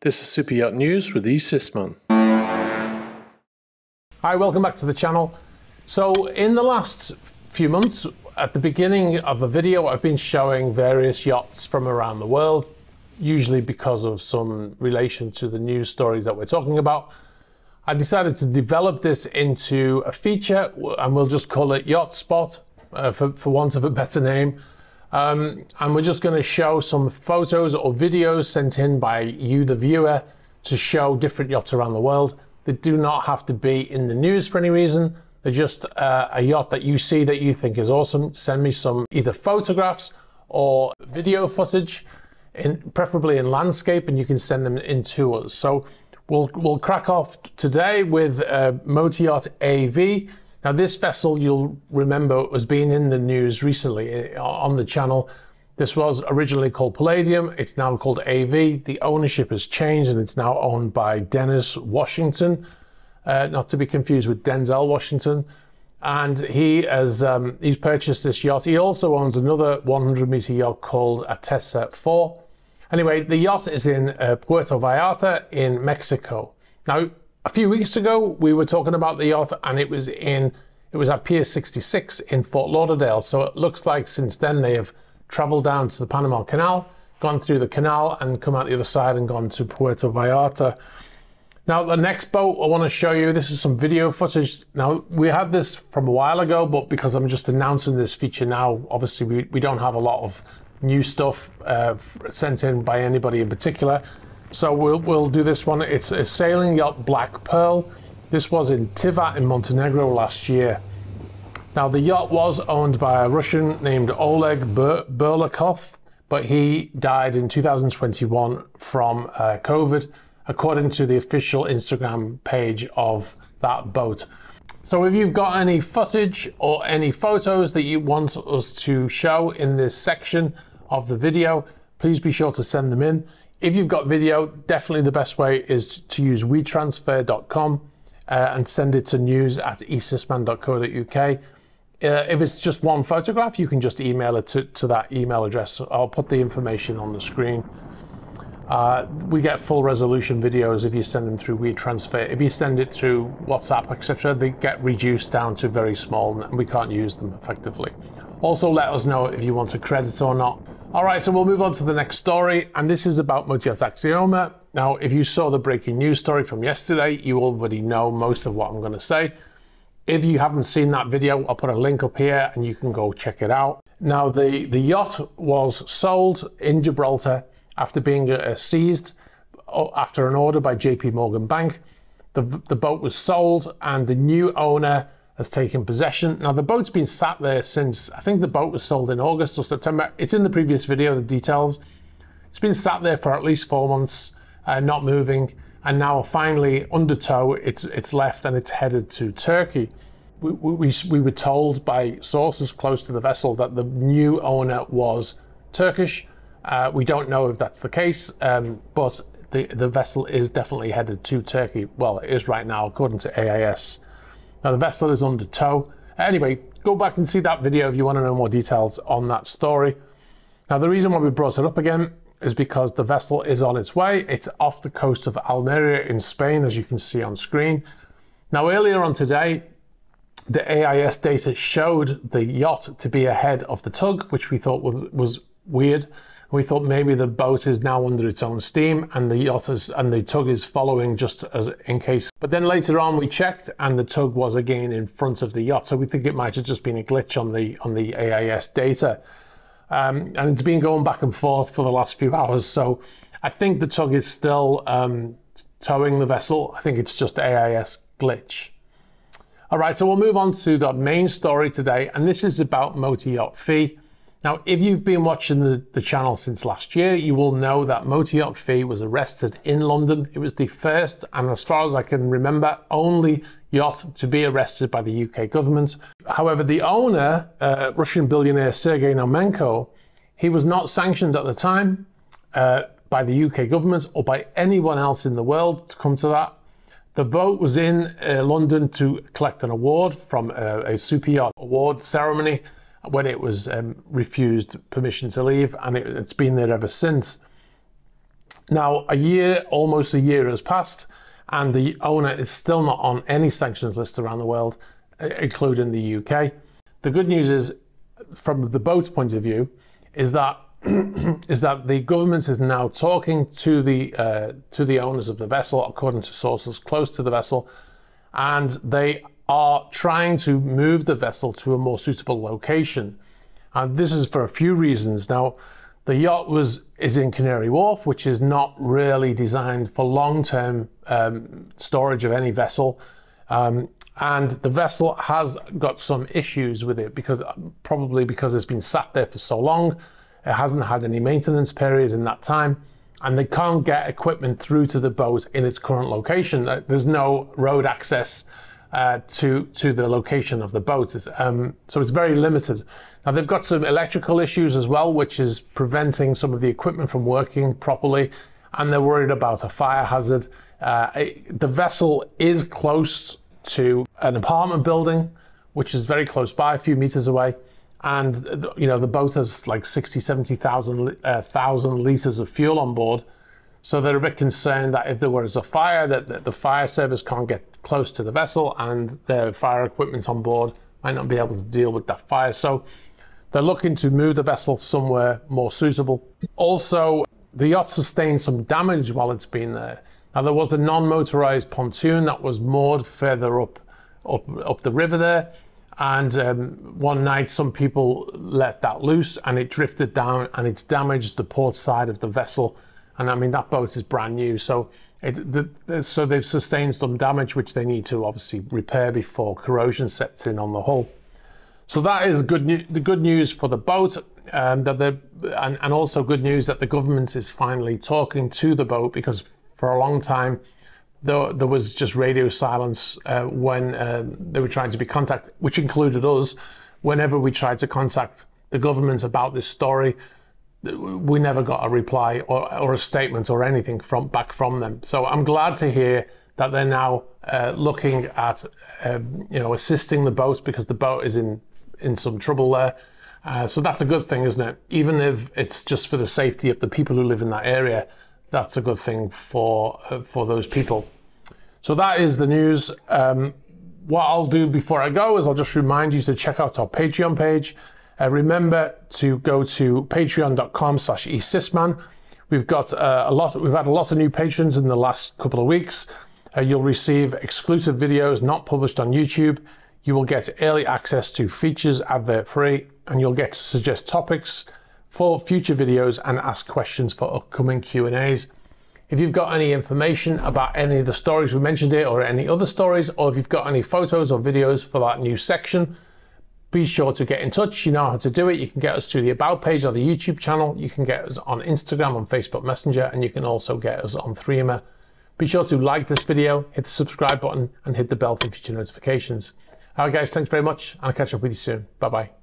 This is Super Yacht News with E. Sisman. Hi, welcome back to the channel. So in the last few months, at the beginning of a video, I've been showing various yachts from around the world, usually because of some relation to the news stories that we're talking about. I decided to develop this into a feature, and we'll just call it Yacht Spot, uh, for, for want of a better name. Um, and we're just going to show some photos or videos sent in by you, the viewer, to show different yachts around the world. They do not have to be in the news for any reason. They're just uh, a yacht that you see that you think is awesome. Send me some either photographs or video footage, in, preferably in landscape, and you can send them in to us. So we'll, we'll crack off today with uh, Yacht AV. Now, this vessel, you'll remember, was being in the news recently uh, on the channel. This was originally called Palladium. It's now called AV. The ownership has changed and it's now owned by Dennis Washington, uh, not to be confused with Denzel Washington. And he has um, he's purchased this yacht. He also owns another 100 meter yacht called Attessa 4. Anyway, the yacht is in uh, Puerto Vallarta in Mexico. Now, a few weeks ago, we were talking about the yacht and it was in, it was at Pier 66 in Fort Lauderdale. So it looks like since then they have traveled down to the Panama Canal, gone through the canal and come out the other side and gone to Puerto Vallarta. Now, the next boat I want to show you, this is some video footage. Now, we had this from a while ago, but because I'm just announcing this feature now, obviously we, we don't have a lot of new stuff uh, sent in by anybody in particular. So we'll, we'll do this one. It's a sailing yacht Black Pearl. This was in Tivat in Montenegro last year. Now the yacht was owned by a Russian named Oleg Burlakov, but he died in 2021 from uh, COVID, according to the official Instagram page of that boat. So if you've got any footage or any photos that you want us to show in this section of the video, please be sure to send them in. If you've got video, definitely the best way is to use wetransfer.com uh, and send it to news at esysman.co.uk. Uh, if it's just one photograph, you can just email it to, to that email address. I'll put the information on the screen. Uh, we get full resolution videos if you send them through WeTransfer. If you send it through WhatsApp, etc., they get reduced down to very small and we can't use them effectively. Also, let us know if you want a credit or not. All right, so we'll move on to the next story, and this is about Motiyacht Axioma. Now, if you saw the breaking news story from yesterday, you already know most of what I'm going to say. If you haven't seen that video, I'll put a link up here and you can go check it out. Now, the, the yacht was sold in Gibraltar after being uh, seized uh, after an order by JP Morgan Bank. The, the boat was sold, and the new owner has taken possession. Now, the boat's been sat there since I think the boat was sold in August or September. It's in the previous video, the details. It's been sat there for at least four months, uh, not moving, and now finally under tow, it's it's left and it's headed to Turkey. We, we, we were told by sources close to the vessel that the new owner was Turkish. Uh, we don't know if that's the case, um, but the, the vessel is definitely headed to Turkey. Well, it is right now, according to AIS. Now the vessel is under tow. Anyway, go back and see that video if you want to know more details on that story. Now the reason why we brought it up again is because the vessel is on its way. It's off the coast of Almeria in Spain, as you can see on screen. Now earlier on today, the AIS data showed the yacht to be ahead of the tug, which we thought was, was weird. We thought maybe the boat is now under its own steam and the yacht is, and the tug is following just as in case. But then later on we checked and the tug was again in front of the yacht. So we think it might have just been a glitch on the on the AIS data. Um, and it's been going back and forth for the last few hours. So I think the tug is still um, towing the vessel. I think it's just AIS glitch. All right, so we'll move on to the main story today, and this is about Motor Yacht Phi. Now, if you've been watching the, the channel since last year, you will know that Yacht Phi was arrested in London. It was the first, and as far as I can remember, only yacht to be arrested by the UK government. However, the owner, uh, Russian billionaire Sergei Naumenko, he was not sanctioned at the time uh, by the UK government or by anyone else in the world to come to that. The boat was in uh, London to collect an award from a, a super yacht award ceremony when it was um, refused permission to leave, and it, has been there ever since. Now, a year, almost a year has passed, and the owner is still not on any sanctions list around the world, including the UK. The good news is, from the boat's point of view, is that is that the government is now talking to the uh, to the owners of the vessel, according to sources close to the vessel, and they are trying to move the vessel to a more suitable location. And this is for a few reasons. Now, the yacht was is in Canary Wharf, which is not really designed for long-term um, storage of any vessel. Um, and the vessel has got some issues with it because probably because it's been sat there for so long, it hasn't had any maintenance period in that time, and they can't get equipment through to the boat in its current location. There's no road access uh, to to the location of the boat, um, so it's very limited. Now they've got some electrical issues as well, which is preventing some of the equipment from working properly, and they're worried about a fire hazard. Uh, the vessel is close to an apartment building, which is very close by, a few meters away. And, you know, the boat has like 60, 70,000 uh, thousand liters of fuel on board. So they're a bit concerned that if there was a fire, that, the fire service can't get close to the vessel and their fire equipment on board might not be able to deal with that fire. So they're looking to move the vessel somewhere more suitable. Also, the yacht sustained some damage while it's been there. Now there was a non-motorized pontoon that was moored further up, up, up the river there. And um, one night, some people let that loose and it drifted down and it's damaged the port side of the vessel. And I mean, that boat is brand new. So, it, the, the, so they've sustained some damage, which they need to obviously repair before corrosion sets in on the hull. So that is good new- the good news for the boat, um, that and, and also good news that the government is finally talking to the boat because for a long time, there, there was just radio silence uh, when uh, they were trying to be contacted, which included us. Whenever we tried to contact the government about this story, we never got a reply or, or a statement or anything from back from them. So I'm glad to hear that they're now uh, looking at um, you know assisting the boat because the boat is in in some trouble there. Uh, so that's a good thing, isn't it? Even if it's just for the safety of the people who live in that area, that's a good thing for uh, for those people. So that is the news. Um, what I'll do before I go is I'll just remind you to check out our Patreon page. Uh, remember to go to patreon.com slash esysman. We've got uh, a lot, we've had a lot of new patrons in the last couple of weeks. Uh, you'll receive exclusive videos not published on YouTube. You will get early access to features advert free, and you'll get to suggest topics for future videos and ask questions for upcoming Q&As. If you've got any information about any of the stories we mentioned here or any other stories, or if you've got any photos or videos for that new section, be sure to get in touch. You know how to do it. You can get us through the About page or the YouTube channel. You can get us on Instagram, on Facebook Messenger, and you can also get us on Threema. Be sure to like this video, hit the subscribe button, and hit the bell for future notifications. All right, guys, thanks very much, and I'll catch up with you soon. Bye bye.